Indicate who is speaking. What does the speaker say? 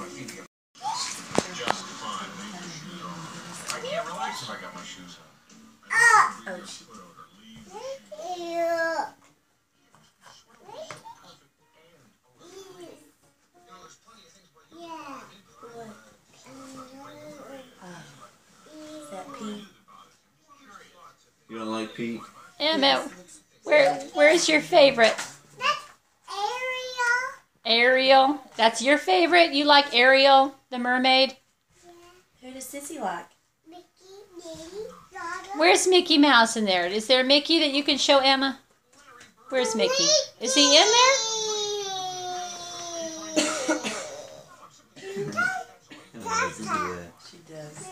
Speaker 1: Just fine. I can't relax if I got my shoes on.
Speaker 2: You don't like Pete?
Speaker 3: Where where's your favorite? Ariel. That's your favorite. You like Ariel, the mermaid? Yeah.
Speaker 4: Who does Sissy like?
Speaker 3: Mickey, Minnie, Where's Mickey Mouse in there? Is there Mickey that you can show Emma? Where's Mickey? Is he in there? she does.